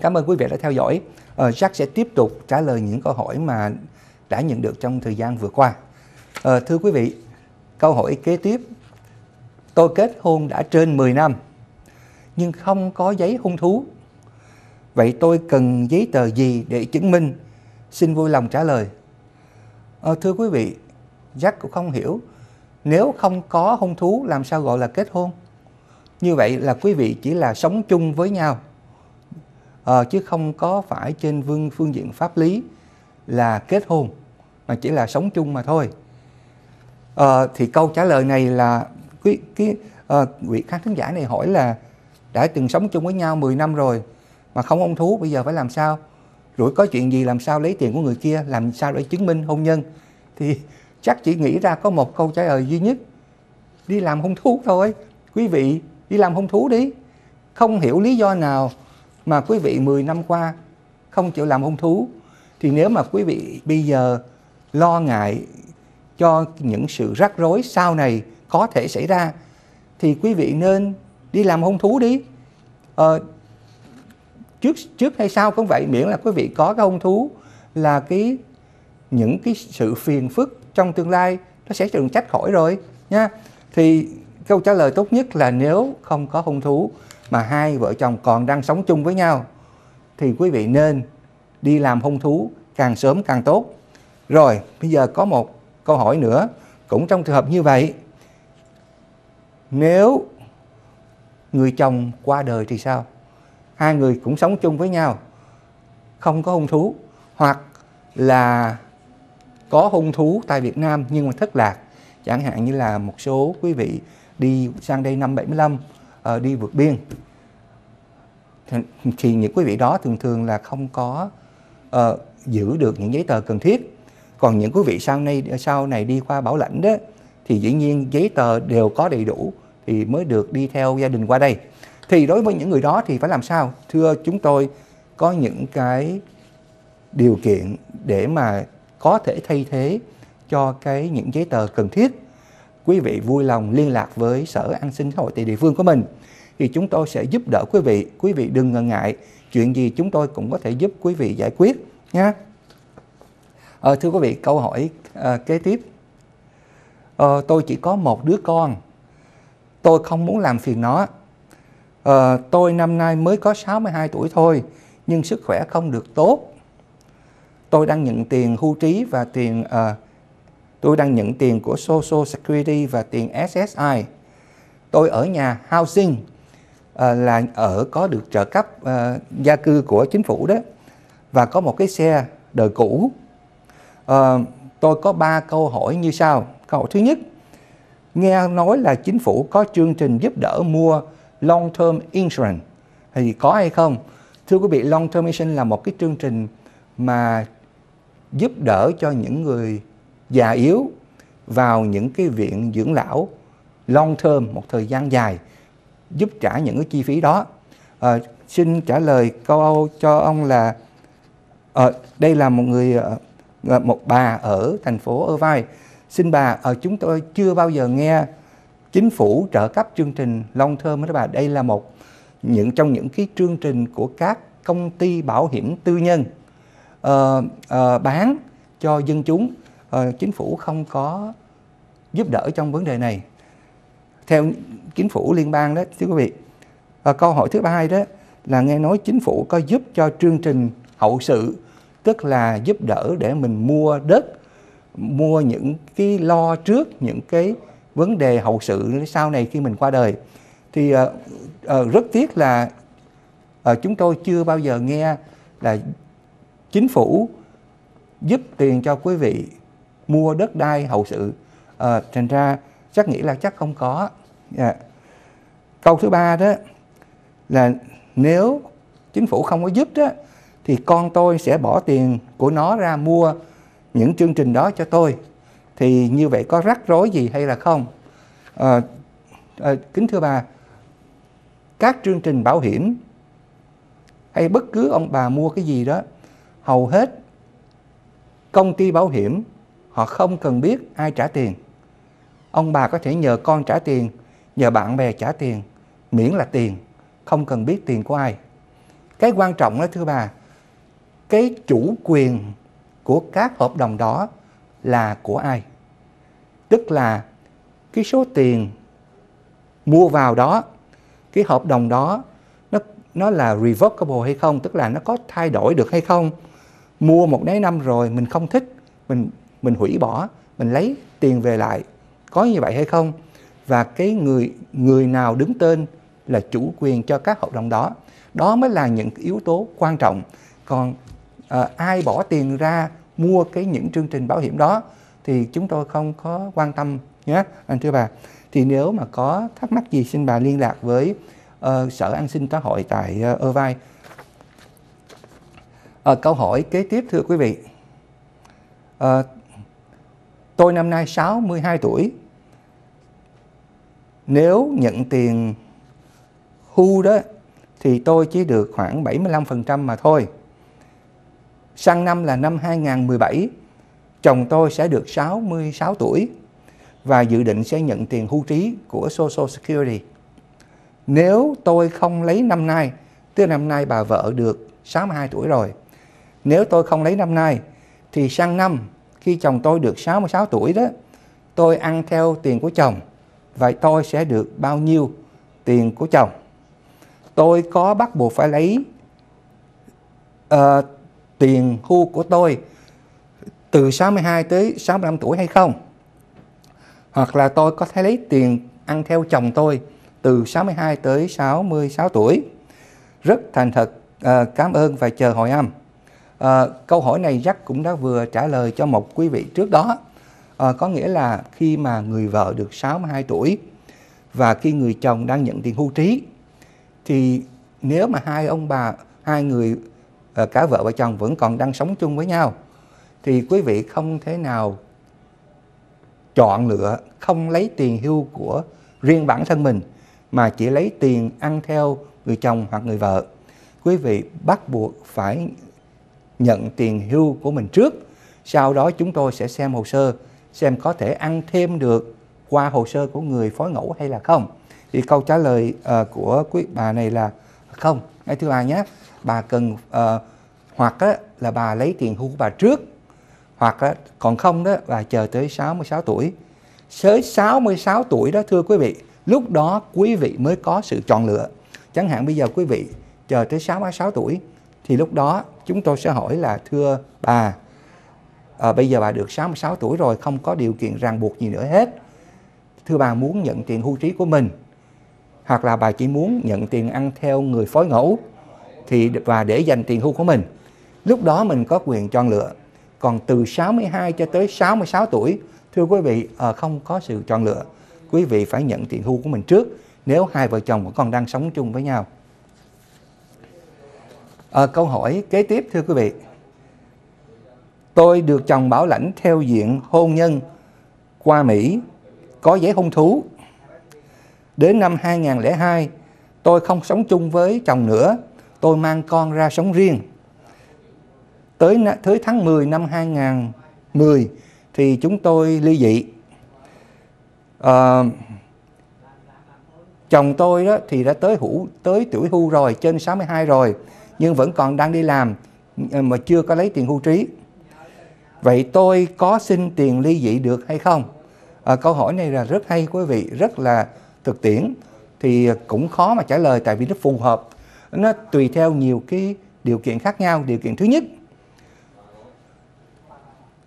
cảm ơn quý vị đã theo dõi. Uh, Jack sẽ tiếp tục trả lời những câu hỏi mà đã nhận được trong thời gian vừa qua. Uh, thưa quý vị, câu hỏi kế tiếp. Tôi kết hôn đã trên 10 năm, nhưng không có giấy hôn thú. Vậy tôi cần giấy tờ gì để chứng minh? Xin vui lòng trả lời. Uh, thưa quý vị, Jack cũng không hiểu. Nếu không có hôn thú làm sao gọi là kết hôn? Như vậy là quý vị chỉ là sống chung với nhau à, chứ không có phải trên vương phương diện pháp lý là kết hôn mà chỉ là sống chung mà thôi. À, thì câu trả lời này là quý cái ờ, à, vị khán thính giả này hỏi là đã từng sống chung với nhau 10 năm rồi mà không hôn thú bây giờ phải làm sao? Rồi có chuyện gì làm sao lấy tiền của người kia làm sao để chứng minh hôn nhân? Thì chắc chỉ nghĩ ra có một câu trả lời duy nhất đi làm hôn thú thôi. Quý vị đi làm hôn thú đi. Không hiểu lý do nào mà quý vị 10 năm qua không chịu làm hôn thú thì nếu mà quý vị bây giờ lo ngại cho những sự rắc rối sau này có thể xảy ra thì quý vị nên đi làm hôn thú đi. Ờ, trước trước hay sau cũng vậy miễn là quý vị có cái hôn thú là cái những cái sự phiền phức trong tương lai nó sẽ được trách khỏi rồi nha. Thì câu trả lời tốt nhất là nếu không có hôn thú mà hai vợ chồng còn đang sống chung với nhau thì quý vị nên đi làm hôn thú càng sớm càng tốt. Rồi, bây giờ có một câu hỏi nữa cũng trong trường hợp như vậy. Nếu người chồng qua đời thì sao? Hai người cũng sống chung với nhau, không có hôn thú hoặc là có hôn thú tại Việt Nam nhưng mà thất lạc. Chẳng hạn như là một số quý vị đi sang đây năm 75 uh, đi vượt biên. Thì những quý vị đó thường thường là không có uh, giữ được những giấy tờ cần thiết. Còn những quý vị sau này sau này đi qua bảo lãnh đó thì dĩ nhiên giấy tờ đều có đầy đủ thì mới được đi theo gia đình qua đây. Thì đối với những người đó thì phải làm sao? Thưa chúng tôi có những cái điều kiện để mà có thể thay thế cho cái những giấy tờ cần thiết quý vị vui lòng liên lạc với sở an sinh xã hội tại địa phương của mình thì chúng tôi sẽ giúp đỡ quý vị. Quý vị đừng ngần ngại, chuyện gì chúng tôi cũng có thể giúp quý vị giải quyết nha. À, thưa quý vị, câu hỏi à, kế tiếp. À, tôi chỉ có một đứa con, tôi không muốn làm phiền nó. À, tôi năm nay mới có 62 tuổi thôi, nhưng sức khỏe không được tốt. Tôi đang nhận tiền hưu trí và tiền à, tôi đang nhận tiền của Social Security và tiền SSI. Tôi ở nhà housing à, là ở có được trợ cấp à, gia cư của chính phủ đó và có một cái xe đời cũ. À, tôi có ba câu hỏi như sau. Câu hỏi thứ nhất nghe nói là chính phủ có chương trình giúp đỡ mua long term insurance. Thì có hay không? Thưa quý vị long term insurance là một cái chương trình mà giúp đỡ cho những người già yếu vào những cái viện dưỡng lão long term một thời gian dài giúp trả những cái chi phí đó. À, xin trả lời câu cho ông là à, đây là một người à, một bà ở thành phố Irvine. Xin bà ở chúng tôi chưa bao giờ nghe chính phủ trợ cấp chương trình long term đó bà. Đây là một những trong những cái chương trình của các công ty bảo hiểm tư nhân uh, uh, bán cho dân chúng uh, chính phủ không có giúp đỡ trong vấn đề này. Theo chính phủ liên bang đó thưa quý vị. Và câu hỏi thứ ba đó là nghe nói chính phủ có giúp cho chương trình hậu sự tức là giúp đỡ để mình mua đất mua những cái lo trước những cái vấn đề hậu sự sau này khi mình qua đời. Thì uh, uh, rất tiếc là uh, chúng tôi chưa bao giờ nghe là chính phủ giúp tiền cho quý vị mua đất đai hậu sự. À, thành ra chắc nghĩ là chắc không có. Yeah. Câu thứ ba đó là nếu chính phủ không có giúp đó thì con tôi sẽ bỏ tiền của nó ra mua những chương trình đó cho tôi. Thì như vậy có rắc rối gì hay là không? À, à, kính thưa bà các chương trình bảo hiểm hay bất cứ ông bà mua cái gì đó hầu hết công ty bảo hiểm họ không cần biết ai trả tiền. Ông bà có thể nhờ con trả tiền, nhờ bạn bè trả tiền, miễn là tiền, không cần biết tiền của ai. Cái quan trọng đó, thưa bà, cái chủ quyền của các hợp đồng đó là của ai? Tức là cái số tiền mua vào đó, cái hợp đồng đó, nó nó là revocable hay không? Tức là nó có thay đổi được hay không? Mua một mấy năm rồi, mình không thích, mình mình hủy bỏ mình lấy tiền về lại có như vậy hay không? Và cái người người nào đứng tên là chủ quyền cho các hợp đồng đó? Đó mới là những yếu tố quan trọng. Còn à, ai bỏ tiền ra mua cái những chương trình bảo hiểm đó thì chúng tôi không có quan tâm nhé anh thưa bà. Thì nếu mà có thắc mắc gì xin bà liên lạc với uh, sở an sinh xã hội tại uh, Irvine. Uh, câu hỏi kế tiếp thưa quý vị. Uh, tôi năm nay 62 tuổi nếu nhận tiền hưu đó thì tôi chỉ được khoảng 75% mà thôi. Sang năm là năm 2017, chồng tôi sẽ được 66 tuổi và dự định sẽ nhận tiền hưu trí của Social Security. Nếu tôi không lấy năm nay, tức năm nay bà vợ được 62 tuổi rồi. Nếu tôi không lấy năm nay thì sang năm khi chồng tôi được 66 tuổi đó, tôi ăn theo tiền của chồng. Vậy tôi sẽ được bao nhiêu tiền của chồng? Tôi có bắt buộc phải lấy uh, tiền hưu của tôi từ 62 tới 65 tuổi hay không? Hoặc là tôi có thể lấy tiền ăn theo chồng tôi từ 62 tới 66 tuổi? Rất thành thật uh, cảm ơn và chờ hồi âm. À, câu hỏi này Jack cũng đã vừa trả lời cho một quý vị trước đó. À, có nghĩa là khi mà người vợ được 62 tuổi và khi người chồng đang nhận tiền hưu trí thì nếu mà hai ông bà hai người ờ, cả vợ và chồng vẫn còn đang sống chung với nhau thì quý vị không thể nào chọn lựa không lấy tiền hưu của riêng bản thân mình mà chỉ lấy tiền ăn theo người chồng hoặc người vợ. Quý vị bắt buộc phải nhận tiền hưu của mình trước. Sau đó chúng tôi sẽ xem hồ sơ xem có thể ăn thêm được qua hồ sơ của người phối ngẫu hay là không. Thì câu trả lời uh, của quý bà này là không. Ngay thứ ba nhé bà cần uh, hoặc á, là bà lấy tiền hưu của bà trước hoặc á, còn không đó bà chờ tới 66 tuổi. Tới 66 tuổi đó thưa quý vị lúc đó quý vị mới có sự chọn lựa. Chẳng hạn bây giờ quý vị chờ tới 66 tuổi thì lúc đó chúng tôi sẽ hỏi là thưa bà à, bây giờ bà được 66 tuổi rồi không có điều kiện ràng buộc gì nữa hết. Thưa bà muốn nhận tiền hưu trí của mình hoặc là bà chỉ muốn nhận tiền ăn theo người phối ngẫu thì và để dành tiền hưu của mình. Lúc đó mình có quyền chọn lựa. Còn từ 62 cho tới 66 tuổi thưa quý vị à, không có sự chọn lựa. Quý vị phải nhận tiền hưu của mình trước nếu hai vợ chồng vẫn còn đang sống chung với nhau à, câu hỏi kế tiếp thưa quý vị tôi được chồng bảo lãnh theo diện hôn nhân qua Mỹ có giấy hôn thú. Đến năm 2002, tôi không sống chung với chồng nữa, tôi mang con ra sống riêng. Tới, tới tháng 10 năm 2010 thì chúng tôi ly dị. À, chồng tôi đó thì đã tới hữu tới tuổi hưu rồi, trên 62 rồi, nhưng vẫn còn đang đi làm ờ, mà chưa có lấy tiền hưu trí. Vậy tôi có xin tiền ly dị được hay không? à, câu hỏi này là rất hay quý vị rất là thực tiễn thì cũng khó mà trả lời tại vì nó phù hợp nó tùy theo nhiều cái điều kiện khác nhau điều kiện thứ nhất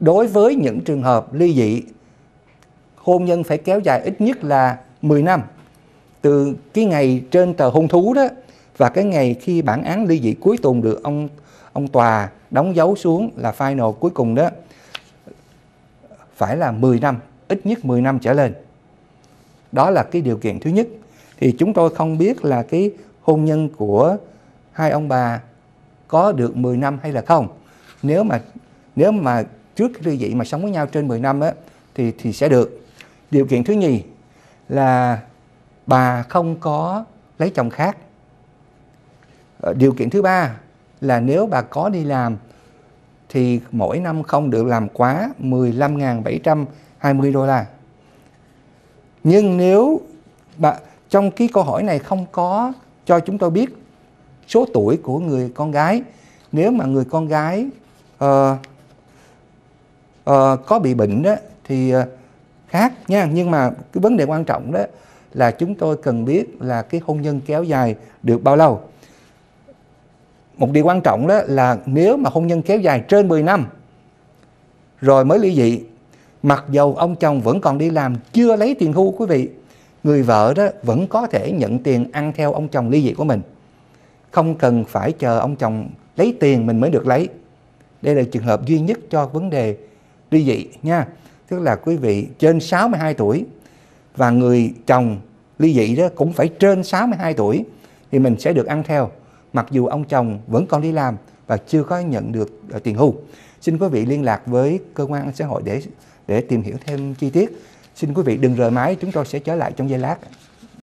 đối với những trường hợp ly dị hôn nhân phải kéo dài ít nhất là 10 năm từ cái ngày trên tờ hôn thú đó và cái ngày khi bản án ly dị cuối cùng được ông ông tòa đóng dấu xuống là final cuối cùng đó, phải là 10 năm, ít nhất 10 năm trở lên. Đó là cái điều kiện thứ nhất. Thì chúng tôi không biết là cái hôn nhân của hai ông bà có được 10 năm hay là không. Nếu mà nếu mà trước cái ly dị mà sống với nhau trên 10 năm á, thì thì sẽ được. Điều kiện thứ nhì là bà không có lấy chồng khác. Ờ, điều kiện thứ ba là nếu bà có đi làm thì mỗi năm không được làm quá 15.700 20 đô la. Nhưng nếu bà, trong cái câu hỏi này không có cho chúng tôi biết số tuổi của người con gái nếu mà người con gái uh, uh, có bị bệnh đó thì uh, khác nha nhưng mà cái vấn đề quan trọng đó là chúng tôi cần biết là cái hôn nhân kéo dài được bao lâu một điều quan trọng đó là nếu mà hôn nhân kéo dài trên 10 năm, rồi mới ly dị, mặc dầu ông chồng vẫn còn đi làm, chưa lấy tiền hưu quý vị, người vợ đó vẫn có thể nhận tiền ăn theo ông chồng ly dị của mình. Không cần phải chờ ông chồng lấy tiền mình mới được lấy. Đây là trường hợp duy nhất cho vấn đề ly dị nha. Tức là quý vị trên 62 tuổi và người chồng ly dị đó cũng phải trên 62 tuổi thì mình sẽ được ăn theo mặc dù ông chồng vẫn còn đi làm và chưa có nhận được ờ, tiền hưu. Xin quý vị liên lạc với cơ quan an xã hội để để tìm hiểu thêm chi tiết. Xin quý vị đừng rời máy, chúng tôi sẽ trở lại trong giây lát.